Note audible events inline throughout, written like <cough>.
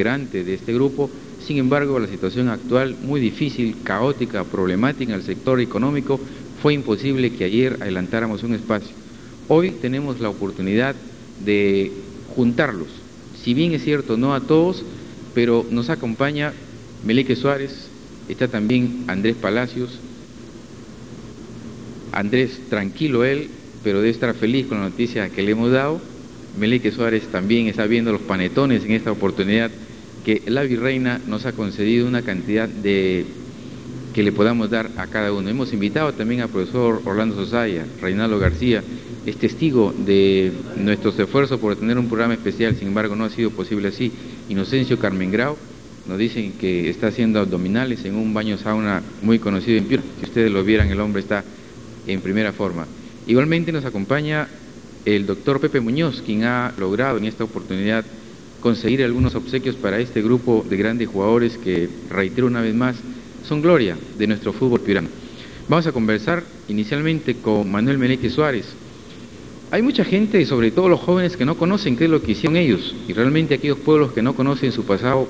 integrante de este grupo. Sin embargo, la situación actual, muy difícil, caótica, problemática en el sector económico, fue imposible que ayer adelantáramos un espacio. Hoy tenemos la oportunidad de juntarlos. Si bien es cierto, no a todos, pero nos acompaña Meleque Suárez, está también Andrés Palacios. Andrés, tranquilo él, pero debe estar feliz con la noticia que le hemos dado. Meleque Suárez también está viendo los panetones en esta oportunidad que la virreina nos ha concedido una cantidad de que le podamos dar a cada uno. Hemos invitado también al profesor Orlando Sosaya, Reinaldo García, es testigo de nuestros esfuerzos por tener un programa especial, sin embargo no ha sido posible así. Inocencio Carmen Grau nos dicen que está haciendo abdominales en un baño sauna muy conocido en Piura. Si ustedes lo vieran, el hombre está en primera forma. Igualmente nos acompaña el doctor Pepe Muñoz, quien ha logrado en esta oportunidad conseguir algunos obsequios para este grupo de grandes jugadores que, reitero una vez más, son gloria de nuestro fútbol piurano. Vamos a conversar inicialmente con Manuel Meneque Suárez, hay mucha gente, sobre todo los jóvenes, que no conocen qué es lo que hicieron ellos. Y realmente aquellos pueblos que no conocen su pasado,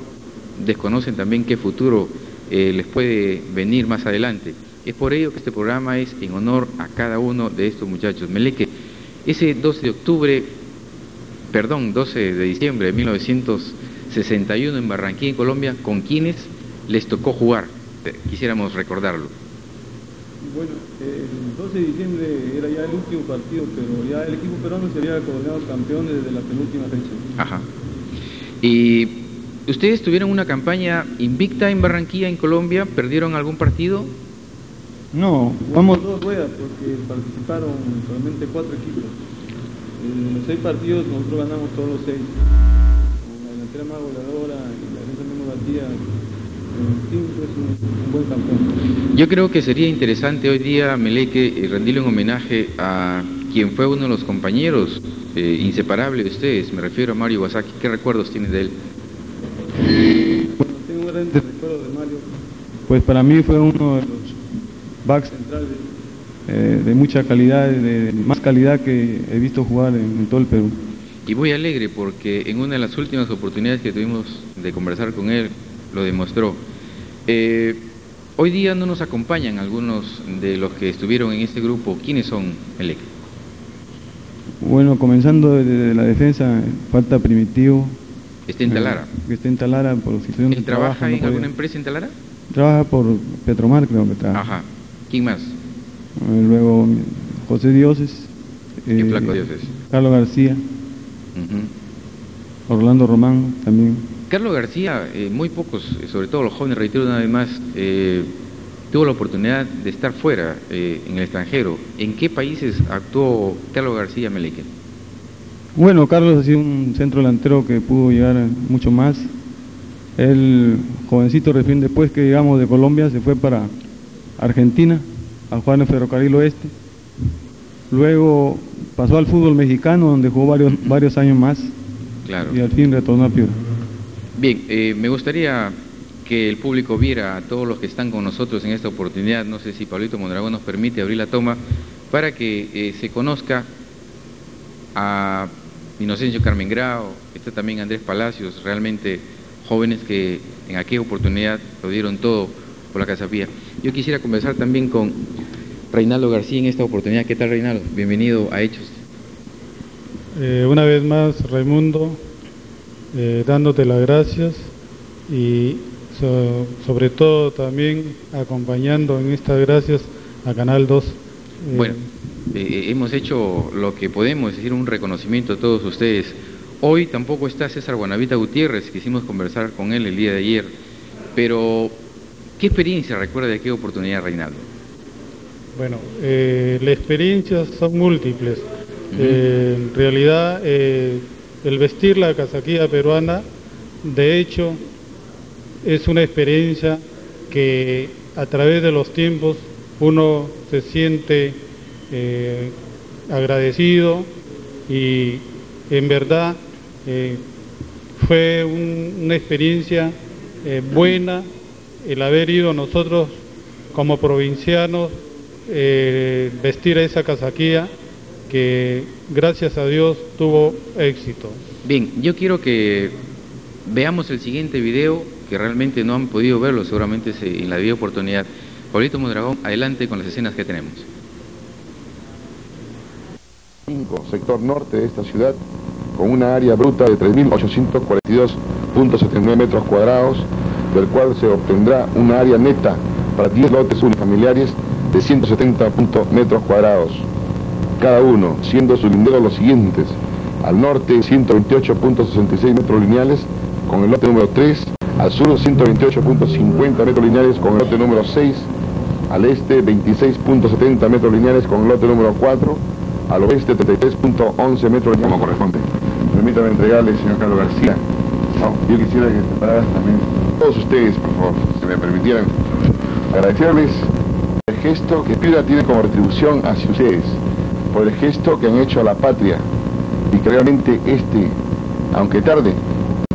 desconocen también qué futuro eh, les puede venir más adelante. Es por ello que este programa es en honor a cada uno de estos muchachos. Meleque, ese 12 de octubre, perdón, 12 de diciembre de 1961 en Barranquilla, en Colombia, ¿con quiénes les tocó jugar? Quisiéramos recordarlo. Bueno, el 12 de diciembre era ya el último partido, pero ya el equipo peruano se había coronado campeón desde la penúltima fecha. Ajá. ¿Y ustedes tuvieron una campaña invicta en Barranquilla, en Colombia? ¿Perdieron algún partido? No, jugamos dos ruedas porque participaron solamente cuatro equipos. En los seis partidos nosotros ganamos todos los seis. Con la delantera más goleadora y la defensa menos batida yo creo que sería interesante hoy día, Meleque, eh, rendirle un homenaje a quien fue uno de los compañeros eh, inseparables de ustedes, me refiero a Mario Wasaki. ¿Qué recuerdos tiene de él? Bueno, tengo un gran recuerdo de Mario. Pues para mí fue uno de los backs centrales eh, de mucha calidad, de más calidad que he visto jugar en, todo el Perú. Y muy alegre porque en una de las últimas oportunidades que tuvimos de conversar con él, lo demostró. Eh, hoy día no nos acompañan algunos de los que estuvieron en este grupo. ¿Quiénes son, Elec? Bueno, comenzando desde la defensa, falta Primitivo. ¿Está en Talara? Eh, está en Talara por situación ¿Él trabaja en alguna empresa en Talara? Trabaja por Petromar, creo que trabaja. Ajá. ¿Quién más? Eh, luego José Dioses. ¿Qué flaco Dioses? Carlos García. Orlando Román también. Carlos García, eh, muy pocos, eh, sobre todo los jóvenes, reitero una vez más, eh, tuvo la oportunidad de estar fuera, en el extranjero. ¿En qué países actuó Carlos García Meleque? Bueno, Carlos ha sido un centro delantero que pudo llegar mucho más. El jovencito recién después que llegamos de Colombia se fue para Argentina a jugar en el Ferrocarril Oeste. Luego pasó al fútbol mexicano donde jugó varios, varios años más. Claro. Y al fin retornó a Piura. Bien, eh, me gustaría que el público viera a todos los que están con nosotros en esta oportunidad. No sé si Pablito Mondragón nos permite abrir la toma para que eh, se conozca a Inocencio Carmen Grau, está también Andrés Palacios, realmente jóvenes que en aquella oportunidad lo dieron todo por la Casa Pía. Yo quisiera conversar también con Reinaldo García en esta oportunidad. ¿Qué tal, Reinaldo? Bienvenido a Hechos. Eh, una vez más, Raimundo, eh, dándote las gracias y sobre todo también acompañando en estas gracias a Canal 2. Eh, bueno, hemos hecho lo que podemos, decir, un reconocimiento a todos ustedes. Hoy tampoco está César Guanavita Gutiérrez, quisimos conversar con él el día de ayer, pero ¿qué experiencia recuerda de aquella oportunidad, Reinaldo? Bueno, las experiencias son múltiples. en realidad, el vestir la casaquilla peruana, de hecho, es una experiencia que a través de los tiempos uno se siente eh, agradecido y en verdad eh, fue una experiencia eh, buena el haber ido nosotros como provincianos vestir esa casaquilla que gracias a Dios tuvo éxito. Bien, yo quiero que veamos el siguiente video, que realmente no han podido verlo, seguramente en la debida oportunidad. Paulito Mondragón, adelante con las escenas que tenemos. sector norte de esta ciudad, con una área bruta de 3.842.79 metros cuadrados, del cual se obtendrá una área neta para 10 lotes unifamiliares de 170 metros cuadrados, cada uno, siendo su lindero los siguientes, al norte 128.66 metros lineales con el lote número 3, al sur 128.50 metros lineales con el lote número 6, al este 26.70 metros lineales con el lote número 4, al oeste 33.11 metros lineales como corresponde. Permítame entregarle, señor Carlos García, yo quisiera que también. Todos ustedes, por favor, si me permitieran, agradecerles el gesto que Piura tiene como retribución hacia ustedes, por el gesto que han hecho a la patria y que realmente este, aunque tarde,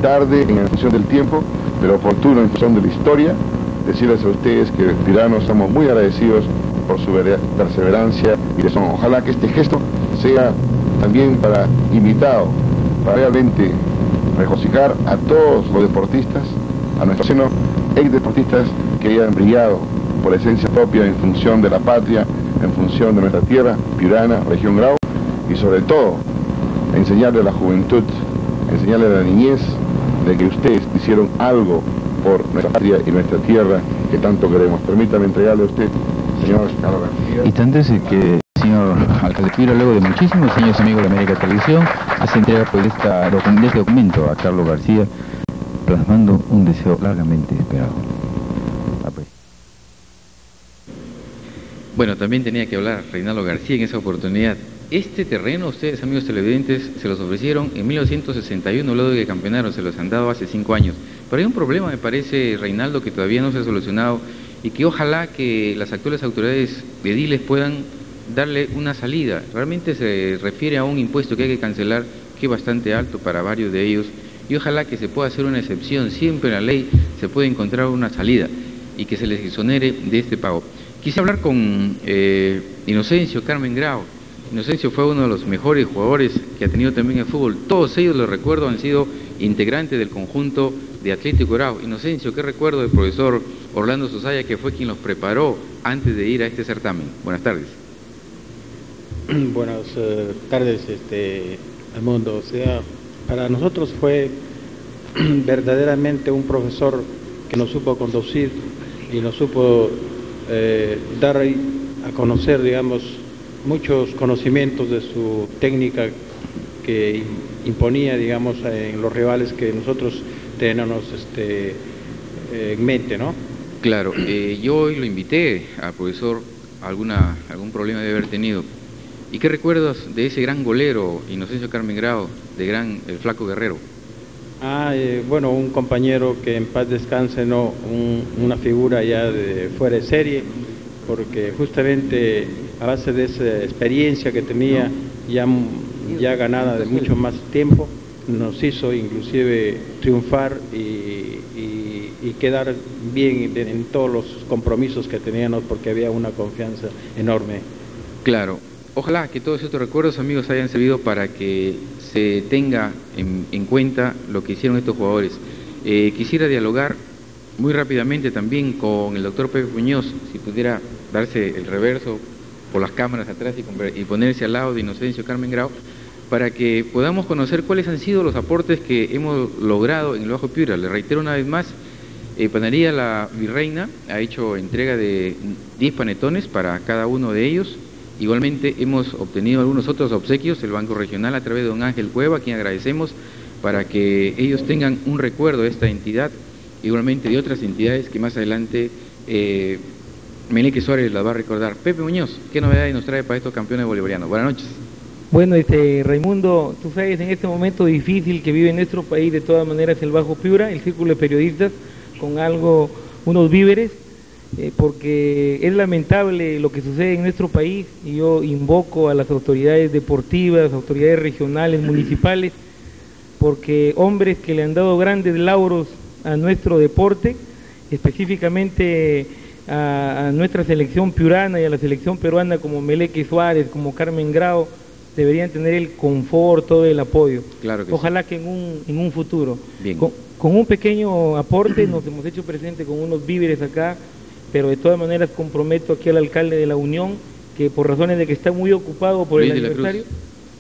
tarde en función del tiempo, pero oportuno en función de la historia, decirles a ustedes que Piranos estamos muy agradecidos por su perseverancia y son. Ojalá que este gesto sea también para invitado, para realmente regocijar a todos los deportistas, a nuestros ex deportistas que hayan brillado por esencia propia en función de la patria, en función de nuestra tierra, Pirana, región Grau, y sobre todo enseñarle a la juventud, enseñarle a la niñez de que ustedes hicieron algo por nuestra patria y nuestra tierra que tanto queremos. Permítame entregarle a usted, señor Carlos García. Instantes que señor alcalde Pira, luego de muchísimos años amigo de América Televisión, hace entrega pues, este documento a Carlos García, plasmando un deseo largamente esperado. Bueno, también tenía que hablar Reinaldo García en esa oportunidad. Este terreno, ustedes amigos televidentes, se los ofrecieron en 1961, luego de que campeonaron, se los han dado hace cinco años. Pero hay un problema, me parece, Reinaldo, que todavía no se ha solucionado y que ojalá que las actuales autoridades ediles puedan darle una salida. Realmente se refiere a un impuesto que hay que cancelar, que es bastante alto para varios de ellos, y ojalá que se pueda hacer una excepción. Siempre en la ley se puede encontrar una salida y que se les exonere de este pago. Quise hablar con eh, Inocencio Carmen Grau. Inocencio fue uno de los mejores jugadores que ha tenido también el fútbol. Todos ellos, lo recuerdo, han sido integrantes del conjunto de Atlético Grau. Inocencio, ¿qué recuerdo del profesor Orlando Susaya, que fue quien los preparó antes de ir a este certamen? Buenas tardes. <clears throat> Buenas eh, tardes, este, al mundo. O sea, para nosotros fue <clears throat> verdaderamente un profesor que nos supo conducir y nos supo eh, dar a conocer, digamos, muchos conocimientos de su técnica que imponía, digamos, en los rivales que nosotros tenemos este, en mente, ¿no? Claro, eh, yo hoy lo invité al profesor alguna, algún problema de haber tenido. ¿Y qué recuerdas de ese gran golero, Inocencio Carmen Grau, de gran, el flaco guerrero? Ah, eh, bueno, un compañero que en paz descanse, no, una figura ya de fuera de serie, porque justamente a base de esa experiencia que tenía ya, ya ganada de mucho más tiempo, nos hizo inclusive triunfar y, quedar bien en todos los compromisos que teníamos porque había una confianza enorme. Claro, ojalá que todos estos recuerdos amigos hayan servido para que se tenga en, cuenta lo que hicieron estos jugadores. Eh, quisiera dialogar muy rápidamente también con el doctor Pepe Muñoz, si pudiera darse el reverso por las cámaras atrás y, ponerse al lado de Inocencio Carmen Grau, para que podamos conocer cuáles han sido los aportes que hemos logrado en el Bajo Piura. Le reitero una vez más, eh, La Virreina ha hecho entrega de 10 panetones para cada uno de ellos, Igualmente hemos obtenido algunos otros obsequios, el Banco Regional a través de don Ángel Cueva, a quien agradecemos para que ellos tengan un recuerdo de esta entidad, igualmente de otras entidades que más adelante eh, Melique Suárez las va a recordar. Pepe Muñoz, ¿qué novedades nos trae para estos campeones bolivarianos? Buenas noches. Bueno, este, Raimundo, tú sabes, en este momento difícil que vive nuestro país, de todas maneras, el Bajo Piura, el Círculo de Periodistas, con algo, unos víveres, eh, porque es lamentable lo que sucede en nuestro país y yo invoco a las autoridades deportivas, autoridades regionales, municipales, porque hombres que le han dado grandes lauros a nuestro deporte, específicamente a, nuestra selección piurana y a la selección peruana como Meleque Suárez, como Carmen Grau, deberían tener el confort, todo el apoyo. Ojalá que en un, en un futuro. con un pequeño aporte nos hemos hecho presente con unos víveres acá, pero de todas maneras comprometo aquí al alcalde de la Unión, que por razones de que está muy ocupado por el aniversario,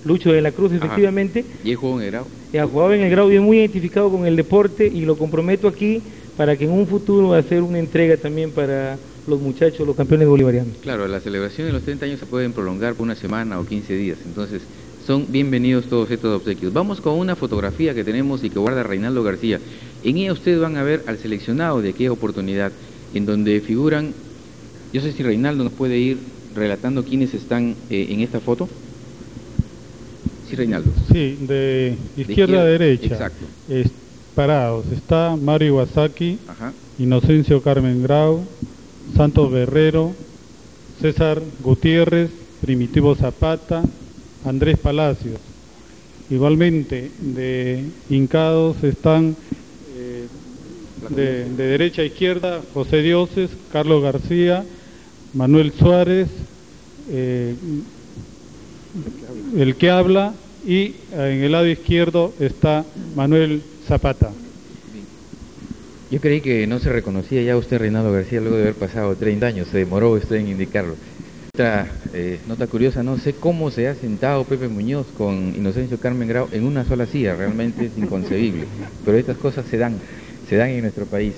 Lucho de la Cruz, efectivamente. ¿Y jugó en el grado? Ha jugado en el grado y es muy identificado con el deporte y lo comprometo aquí para que en un futuro va a hacer una entrega también para los muchachos, los campeones bolivarianos. Claro, la celebración de los 30 años se pueden prolongar por una semana o 15 días, entonces son bienvenidos todos estos obsequios. Vamos con una fotografía que tenemos y que guarda Reinaldo García. En ella ustedes van a ver al seleccionado de aquella oportunidad, en donde figuran, yo sé si Reinaldo nos puede ir relatando quiénes están eh, en esta foto. Sí, Reinaldo. Sí, de izquierda, a derecha. Exacto. parados. Está Mario Iwasaki, Inocencio Carmen Grau, Santos Guerrero, César Gutiérrez, Primitivo Zapata, Andrés Palacios. Igualmente, de hincados están de, derecha a izquierda José Dioses, Carlos García, Manuel Suárez, eh, el que habla, y en el lado izquierdo está Manuel Zapata. Yo creí que no se reconocía ya usted, Reinaldo García, luego de haber pasado 30 años. Se demoró usted en indicarlo. Otra eh, nota curiosa, no sé cómo se ha sentado Pepe Muñoz con Inocencio Carmen Grau en una sola silla, realmente es inconcebible. Pero estas cosas se dan, se dan en nuestro país.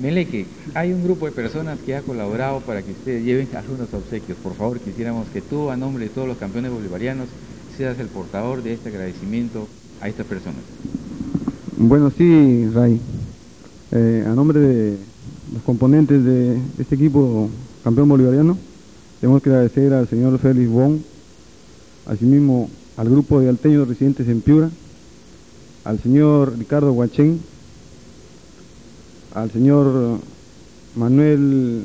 Meleque, hay un grupo de personas que ha colaborado para que ustedes lleven algunos obsequios. Por favor, quisiéramos que tú, a nombre de todos los campeones bolivarianos, seas el portador de este agradecimiento a estas personas. Bueno, sí, Ray. Eh, a nombre de los componentes de este equipo campeón bolivariano, tenemos que agradecer al señor Félix Bon, asimismo al grupo de alteños residentes en Piura, al señor Ricardo Guachén, al señor Manuel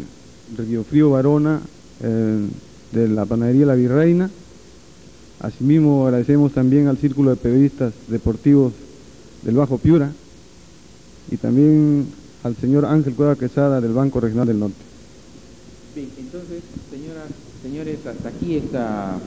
Frío Barona eh, de la panadería La Virreina, asimismo agradecemos también al Círculo de Periodistas Deportivos del Bajo Piura, y también al señor Ángel Cueva Quesada del Banco Regional del Norte. Bien, entonces, señoras, señores, hasta aquí esta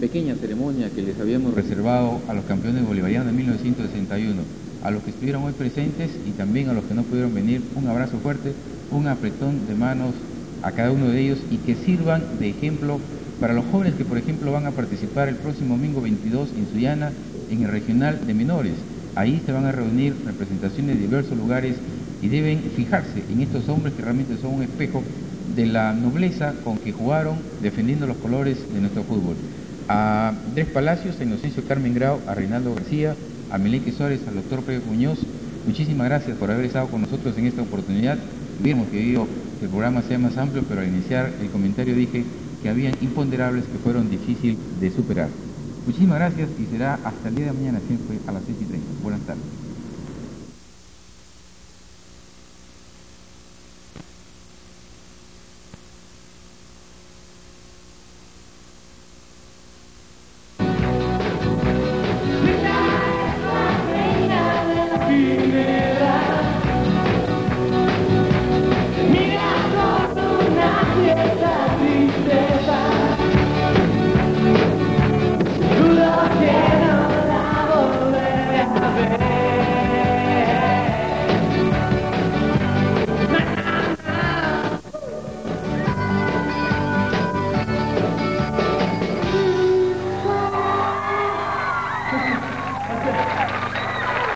pequeña ceremonia que les habíamos reservado a los campeones bolivarianos de 1961, a los que estuvieron hoy presentes y también a los que no pudieron venir, un abrazo fuerte, un apretón de manos a cada uno de ellos y que sirvan de ejemplo para los jóvenes que, por ejemplo, van a participar el próximo domingo 22 en Suyana en el regional de menores. Ahí se van a reunir representaciones de diversos lugares y deben fijarse en estos hombres que realmente son un espejo de la nobleza con que jugaron defendiendo los colores de nuestro fútbol. A Andrés Palacios, a Inocencio Carmen Grau, a Reinaldo García, a Meleque Suárez, al doctor Pedro Muñoz, muchísimas gracias por haber estado con nosotros en esta oportunidad. Hubiéramos querido que el programa sea más amplio, pero al iniciar el comentario dije que habían imponderables que fueron difíciles de superar. Muchísimas gracias y será hasta el día de mañana siempre a las 6 y 30. Buenas tardes.